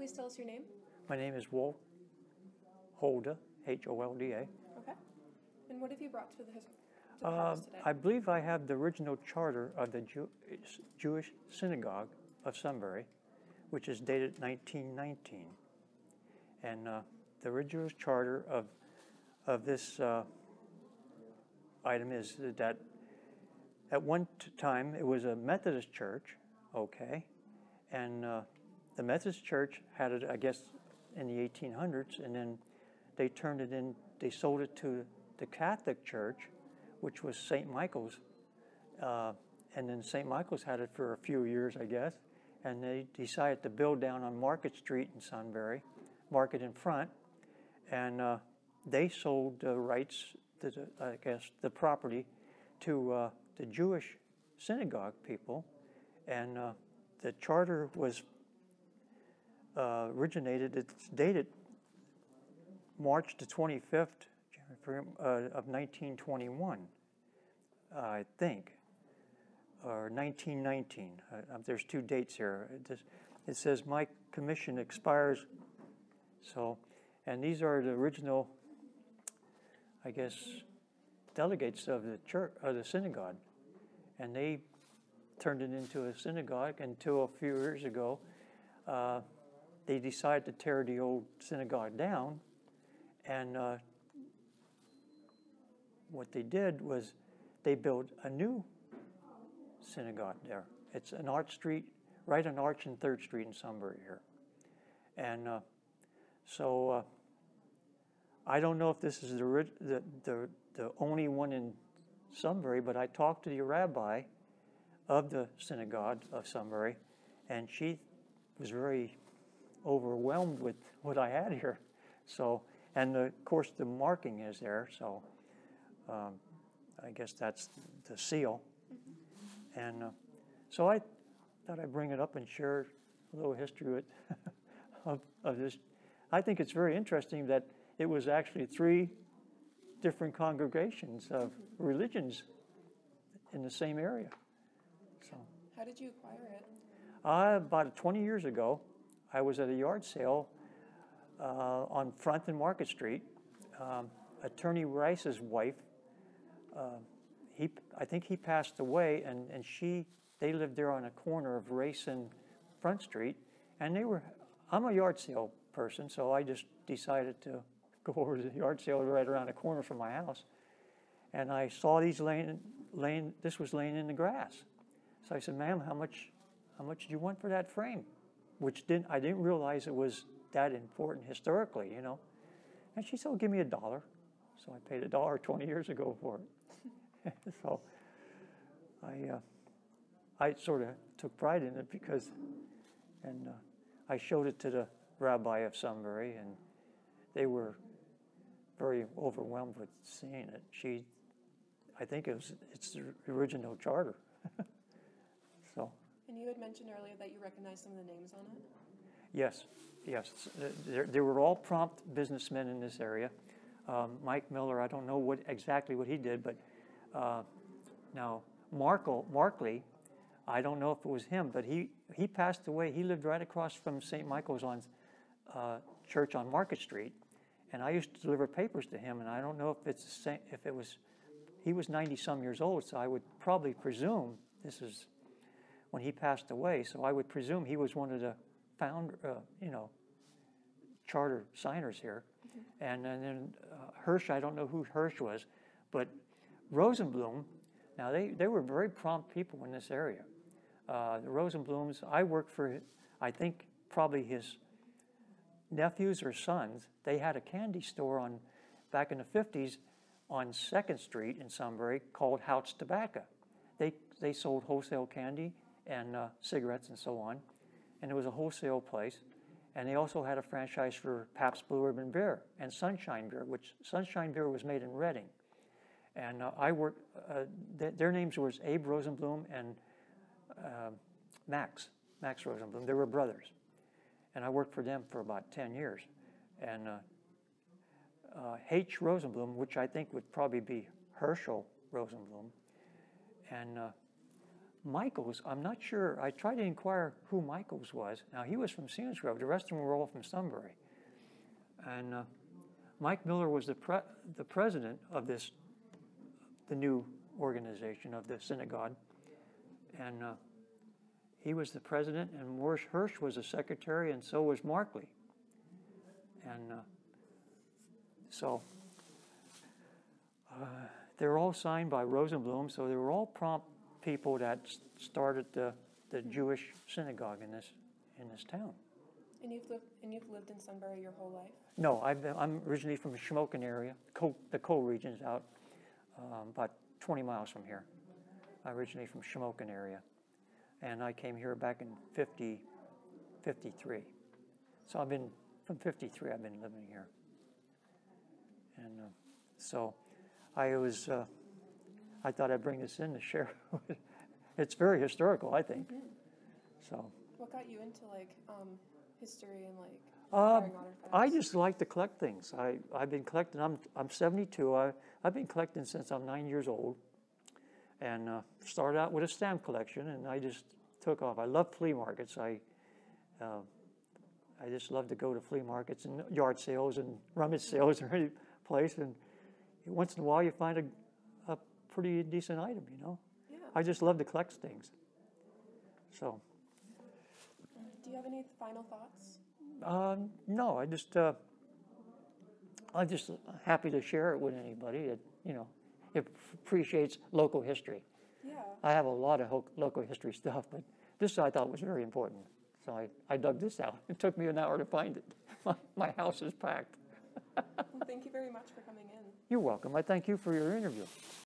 please tell us your name? My name is Walt Holda, H-O-L-D-A. Okay. And what have you brought to the to the Uh, today? I believe I have the original charter of the Jew- Jewish Synagogue of Sunbury, which is dated 1919. And uh, the original charter of, of this uh, item is that at one time it was a Methodist church, okay, and uh, the Methodist church had it, I guess, in the 1800s, and then they turned it in, they sold it to the Catholic Church, which was St. Michael's. Uh, and then St. Michael's had it for a few years, I guess. And they decided to build down on Market Street in Sunbury, Market in front. And uh, they sold the rights, to the, I guess, the property to uh, the Jewish synagogue people. And uh, the charter was uh, originated, it's dated March the 25th uh, of 1921, I think, or 1919. Uh, There's two dates here. It just- It says, "My commission expires," so, and these are the original, I guess, delegates of the church, of the synagogue. And they turned it into a synagogue until a few years ago, uh, they decided to tear the old synagogue down and uh, what they did was they built a new synagogue there. It's an Arch Street, right on Arch and Third Street in Sunbury here. And uh, so uh, I don't know if this is the, the, the, the only one in Sunbury, but I talked to the rabbi of the synagogue of Sunbury, and she was very overwhelmed with what I had here. So, and of course the marking is there, so um, I guess that's the seal. And uh, so I thought I'd bring it up and share a little history with of, of this. I think it's very interesting that it was actually three different congregations of religions in the same area. So. How did you acquire it? Uh, about 20 years ago, I was at a yard sale uh, on Front and Market Street. Um, Attorney Rice's wife, uh, he, I think he passed away, and, and she, they lived there on a corner of Race and Front Street, and they were, I'm a yard sale person, so I just decided to go over to the yard sale right around the corner from my house, and I saw these laying, laying, this was laying in the grass. So I said, ma'am, how much, how much do you want for that frame? Which didn't, I didn't realize it was that important historically, you know. And she said, well, give me a dollar. So I paid a dollar 20 years ago for it. so I, uh, I sort of took pride in it because, and uh, I showed it to the rabbi of Sunbury, and they were very overwhelmed with seeing it. She, I think it was, it's the original charter. And you had mentioned earlier that you recognized some of the names on it. Yes, yes. They, were all prompt businessmen in this area. Um, Mike Miller, I don't know what exactly what he did, but uh, now Markle, Markley, I don't know if it was him, but he, he passed away. He lived right across from St. Michael's on uh, Church on Market Street, and I used to deliver papers to him. And I don't know if it's if it was, he was 90 some years old, so I would probably presume this is when he passed away. So I would presume he was one of the founder, uh, you know, charter signers here. And, and then uh, Hirsch, I don't know who Hirsch was, but Rosenblum, now they, they were very prompt people in this area. Uh, the Rosenblums, I worked for, I think, probably his nephews or sons. They had a candy store on, back in the 50s on 2nd Street in Sunbury called Hout's Tobacco. They, they sold wholesale candy and uh, cigarettes and so on. And it was a wholesale place. And they also had a franchise for Pabst Blue Ribbon Beer and Sunshine Beer, which Sunshine Beer was made in Reading. And uh, I worked, uh, th- their names was Abe Rosenblum and uh, Max, Max Rosenblum. They were brothers. And I worked for them for about 10 years. And uh, uh, H. Rosenblum, which I think would probably be Herschel Rosenblum, and uh, Michaels, I'm not sure, I tried to inquire who Michaels was. Now, he was from Selinsgrove, the rest of them were all from Sunbury. And uh, Mike Miller was the pre- the president of this, the new organization of the synagogue. And uh, he was the president, and Morris Hirsch was the secretary, and so was Markley. And uh, so uh, they were all signed by Rosenblum, so they were all prompt people that started the, the Jewish synagogue in this, in this town. And you've lived, and you've lived in Sunbury your whole life? No, I've been, I'm originally from the Shamokin area, Co- the coal region's out um, about 20 miles from here. I'm originally from Shamokin area, and I came here back in 50, 53. So I've been, from 53, I've been living here. And uh, so I was, uh, I thought I'd bring this in to share. It's very historical, I think, so. What got you into like um, history and like Uh, I just like to collect things. I, I've been collecting, I'm, I'm 72. I, I've been collecting since I'm nine years old. And uh, started out with a stamp collection, and I just took off. I love flea markets. I, uh, I just love to go to flea markets and yard sales and rummage sales or any place. And once in a while, you find a, a pretty decent item, you know? Yeah. I just love to collect things. So. Do you have any final thoughts? Um, no, I just, uh, I'm just happy to share it with anybody that, you know, appreciates local history. Yeah. I have a lot of ho- local history stuff, but this I thought was very important. So I, I dug this out. It took me an hour to find it. My, my house is packed. Well, thank you very much for coming in. You're welcome. I thank you for your interview.